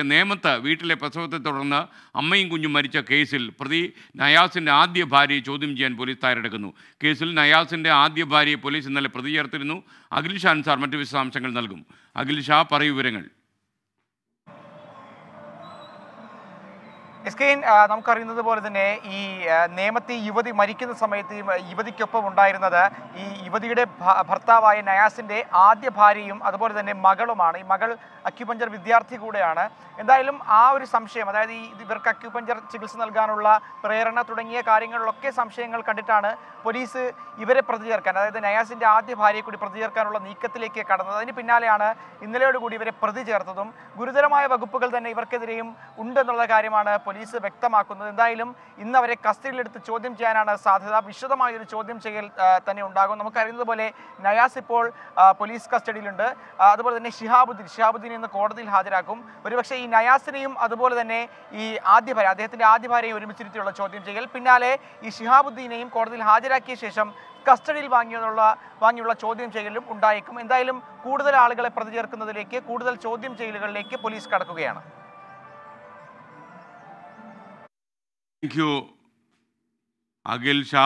നേമത്ത് വീട്ടിലെ പ്രസവത്തെ തുടർന്ന് അമ്മയും കുഞ്ഞും മരിച്ച കേസിൽ പ്രതി നയാസിന്റെ ആദ്യ ഭാര്യയെ ചോദ്യം ചെയ്യാൻ പോലീസ് തയ്യാറെടുക്കുന്നു. കേസിൽ നയാസിന്റെ ആദ്യ ഭാര്യയെ പോലീസ് ഇന്നലെ പ്രതി ചേർത്തിരുന്നു അഖിൽ ഷാൻ സാർ മറ്റ് വിശദാംശങ്ങൾ നൽകും. അഖിൽ ഷാ പറയൂ വിവരങ്ങൾ. എസ്കെയിൻ നമുക്കറിയുന്നത് പോലെ തന്നെ ഈ നേമത്തെ യുവതി മരിക്കുന്ന സമയത്ത് യുവതിക്കൊപ്പം ഉണ്ടായിരുന്നത് ഈ യുവതിയുടെ ഭർത്താവായ നയാസിന്റെ ആദ്യ ഭാര്യയും അതുപോലെ തന്നെ മകളുമാണ്. ഈ മകൾ അക്യുപഞ്ചർ വിദ്യാർത്ഥി കൂടെയാണ്. എന്തായാലും ആ ഒരു സംശയം അതായത് ഈ ഇവർക്ക് അക്യുപഞ്ചർ ചികിത്സ നൽകാനുള്ള പ്രേരണ തുടങ്ങിയ കാര്യങ്ങളിലൊക്കെ സംശയങ്ങൾ കണ്ടിട്ടാണ് പോലീസ് ഇവരെ പ്രതി ചേർക്കാൻ അതായത് നയാസിന്റെ ആദ്യ ഭാര്യയെ കൂടി പ്രതി ചേർക്കാനുള്ള നീക്കത്തിലേക്ക് കടന്നത്. അതിന് പിന്നാലെയാണ് ഇന്നലെയോടുകൂടി ഇവരെ പ്രതി ചേർത്തതും ഗുരുതരമായ വകുപ്പുകൾ തന്നെ ഇവർക്കെതിരെയും ഉണ്ടെന്നുള്ള കാര്യമാണ് പോലീസ് വ്യക്തമാക്കുന്നത്. എന്തായാലും ഇന്ന് അവരെ കസ്റ്റഡിയിലെടുത്ത് ചോദ്യം ചെയ്യാനാണ് സാധ്യത. വിശദമായ ഒരു ചോദ്യം ചെയ്യൽ തന്നെ ഉണ്ടാകും. നമുക്കറിയുന്നത് പോലെ നയാസ് ഇപ്പോൾ പോലീസ് കസ്റ്റഡിയിലുണ്ട്. അതുപോലെ തന്നെ ഷിഹാബുദ്ദീൻ. ഷിഹാബുദ്ദീൻ ഇന്ന് കോടതിയിൽ ഹാജരാക്കും. ഒരുപക്ഷെ ഈ നയാസിനെയും അതുപോലെ തന്നെ ഈ ആദ്യ ഭാര്യ അദ്ദേഹത്തിന്റെ ആദ്യ ഭാര്യയെ ഒരുമിച്ചിരുത്തിയുള്ള ചോദ്യം ചെയ്യൽ. പിന്നാലെ ഈ ഷിഹാബുദ്ദീനെയും കോടതിയിൽ ഹാജരാക്കിയ ശേഷം കസ്റ്റഡിയിൽ വാങ്ങിയുള്ള വാങ്ങിയുള്ള ചോദ്യം ചെയ്യലും ഉണ്ടായേക്കും. എന്തായാലും കൂടുതൽ ആളുകളെ പ്രതി ചേർക്കുന്നതിലേക്ക് കൂടുതൽ ചോദ്യം ചെയ്യലുകളിലേക്ക് പോലീസ് കടക്കുകയാണ്. Thank you. അഖിൽ ഷാ